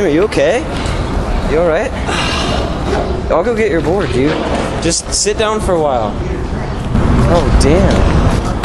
Are you okay? You alright? I'll go get your board, dude. Just sit down for a while. Oh, damn.